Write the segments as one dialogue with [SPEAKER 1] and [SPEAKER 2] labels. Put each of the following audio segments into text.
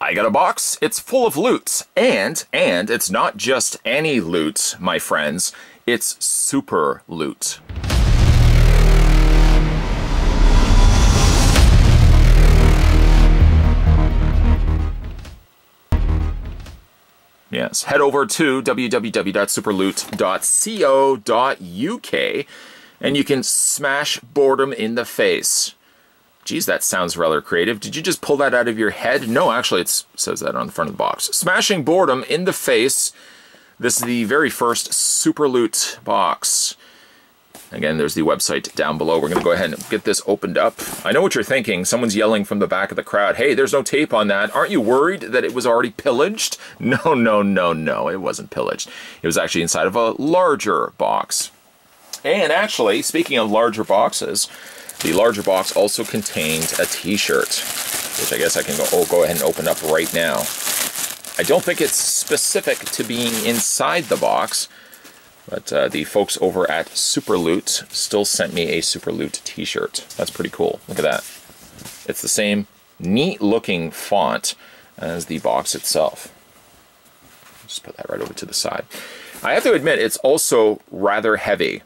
[SPEAKER 1] I got a box. It's full of loot. And, and it's not just any loot, my friends. It's super loot. Yes, head over to www.superloot.co.uk and you can smash boredom in the face. Geez, that sounds rather creative. Did you just pull that out of your head? No, actually, it says that on the front of the box. Smashing boredom in the face. This is the very first Super Loot box. Again, there's the website down below. We're going to go ahead and get this opened up. I know what you're thinking. Someone's yelling from the back of the crowd, hey, there's no tape on that. Aren't you worried that it was already pillaged? No, no, no, no, it wasn't pillaged. It was actually inside of a larger box. And actually, speaking of larger boxes, the larger box also contained a t-shirt, which I guess I can go, oh, go ahead and open up right now. I don't think it's specific to being inside the box, but uh, the folks over at Super Loot still sent me a Super Loot t-shirt. That's pretty cool. Look at that. It's the same neat looking font as the box itself. Just put that right over to the side. I have to admit, it's also rather heavy.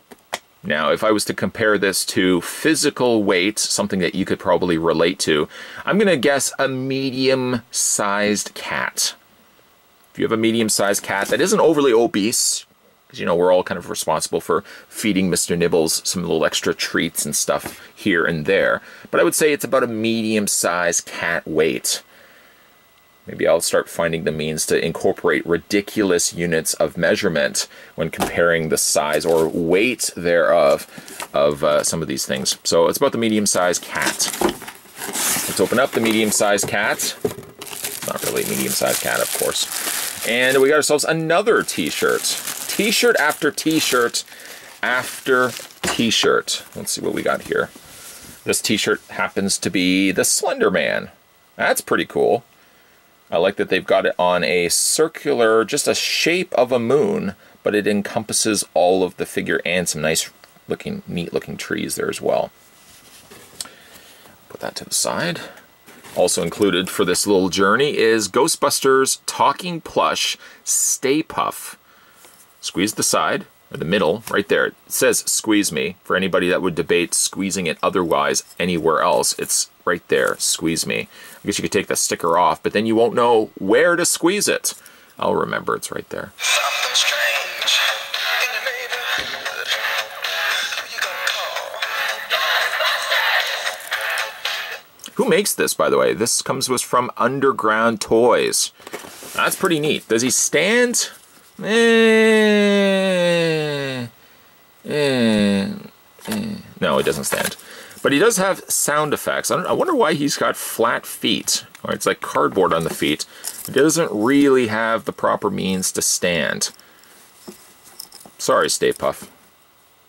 [SPEAKER 1] Now, if I was to compare this to physical weight, something that you could probably relate to, I'm going to guess a medium-sized cat. If you have a medium-sized cat that isn't overly obese, because, you know, we're all kind of responsible for feeding Mr. Nibbles some little extra treats and stuff here and there, but I would say it's about a medium-sized cat weight. Maybe I'll start finding the means to incorporate ridiculous units of measurement when comparing the size or weight thereof of uh, some of these things. So it's about the medium-sized cat. Let's open up the medium-sized cat. Not really medium-sized cat, of course. And we got ourselves another t-shirt. T-shirt after t-shirt after t-shirt. Let's see what we got here. This t-shirt happens to be the Slender Man. That's pretty cool. I like that they've got it on a circular, just a shape of a moon, but it encompasses all of the figure and some nice looking, neat looking trees there as well. Put that to the side. Also included for this little journey is Ghostbusters Talking Plush Stay Puff. Squeeze the side, or the middle, right there. It says squeeze me. For anybody that would debate squeezing it otherwise anywhere else, it's right there, squeeze me. I guess you could take the sticker off, but then you won't know where to squeeze it. I'll remember it's right there. Who makes this, by the way? This comes us from Underground Toys. That's pretty neat. Does he stand? Eh, eh, eh. No, he doesn't stand. But he does have sound effects. I, I, wonder why he's got flat feet. Or it's like cardboard on the feet. He doesn't really have the proper means to stand. Sorry, Stay Puff.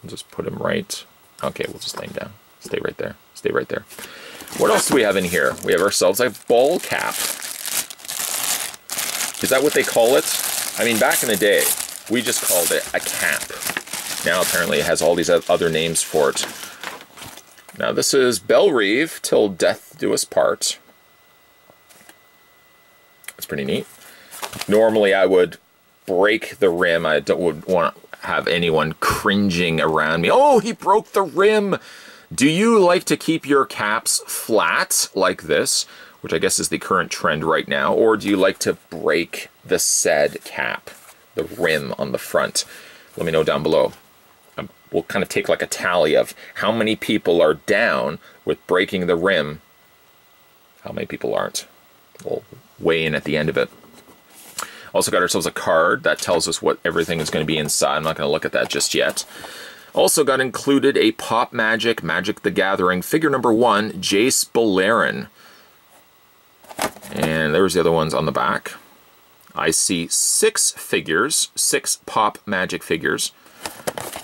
[SPEAKER 1] I'll just put him right. Okay, we'll just lay him down. Stay right there. Stay right there. What else do we have in here? We have ourselves a ball cap. Is that what they call it? I mean, back in the day, we just called it a cap. Now apparently it has all these other names for it. Now this is Belle Reve, Till Death Do Us Part. That's pretty neat. Normally I would break the rim. I don't would want to have anyone cringing around me. Oh, he broke the rim! Do you like to keep your caps flat like this, which I guess is the current trend right now, or do you like to break the said cap, the rim on the front? Let me know down below Um, we'll kind of take like a tally of how many people are down with breaking the rim, how many people aren't. We'll weigh in at the end of it. Also got ourselves a card that tells us what everything is going to be inside. I'm not going to look at that just yet. Also got included a Pop Magic Magic the Gathering figure number one, Jace Beleren. And there's the other ones on the back. I see six figures, six Pop Magic figures.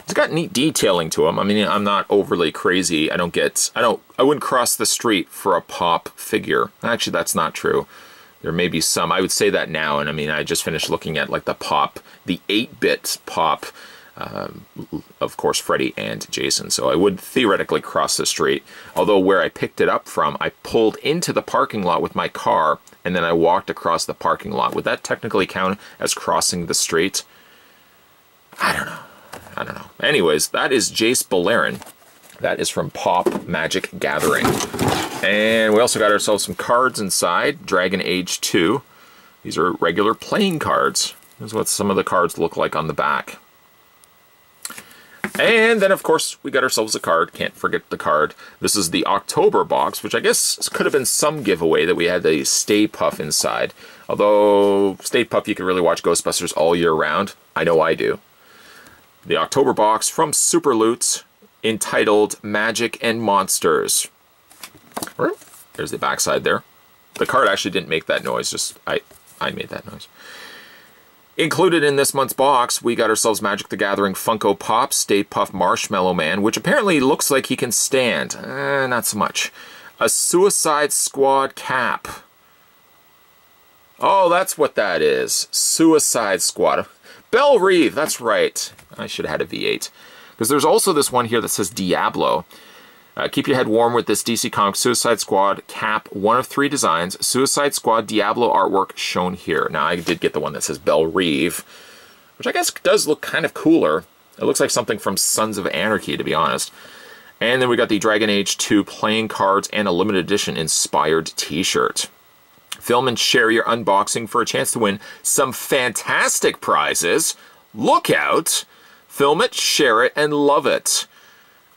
[SPEAKER 1] It's got neat detailing to them. I mean, I'm not overly crazy. I don't get, I don't, I wouldn't cross the street for a pop figure. Actually, that's not true. There may be some, I would say that now, and I mean, I just finished looking at like the pop, the 8-bit pop um, of course, Freddy and Jason. So I would theoretically cross the street. Although where I picked it up from, I pulled into the parking lot with my car and then I walked across the parking lot. Would that technically count as crossing the street? I don't know. I don't know. Anyways, that is Jace Beleren. That is from Pop Magic Gathering. And we also got ourselves some cards inside. Dragon Age 2. These are regular playing cards. This is what some of the cards look like on the back. And then, of course, we got ourselves a card. Can't forget the card. This is the October box, which I guess could have been some giveaway that we had the Stay Puff inside. Although, Stay Puff, you can really watch Ghostbusters all year round. I know I do. The October box from Super Loot, entitled Magic and Monsters. There's the backside there. The card actually didn't make that noise, just I, I made that noise. Included in this month's box, we got ourselves Magic the Gathering Funko Pop Stay Puft Marshmallow Man, which apparently looks like he can stand. Eh, not so much. A Suicide Squad cap. Oh, that's what that is. Suicide Squad. Belle Reve, that's right. I should have had a V8. Because there's also this one here that says Diablo. Uh, keep your head warm with this DC Comics Suicide Squad cap, one of three designs. Suicide Squad Diablo artwork shown here. Now, I did get the one that says Belle Reve, which I guess does look kind of cooler. It looks like something from Sons of Anarchy, to be honest. And then we got the Dragon Age 2 playing cards and a limited edition inspired t-shirt. Film and share your unboxing for a chance to win some fantastic prizes. Look out! Film it, share it, and love it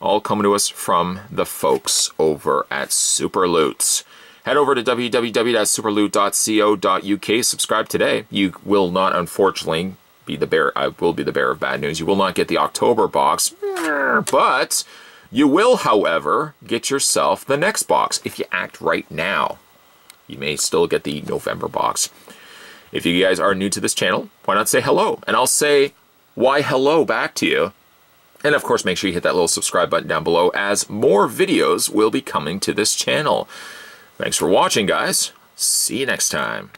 [SPEAKER 1] all coming to us from the folks over at Superloot. Head over to www.superloot.co.uk. Subscribe today. You will not, unfortunately, be the bear. I will be the bearer of bad news. You will not get the October box, but you will, however, get yourself the next box if you act right now. You may still get the November box. If you guys are new to this channel, why not say hello? And I'll say why hello back to you and of course, make sure you hit that little subscribe button down below as more videos will be coming to this channel. Thanks for watching, guys. See you next time.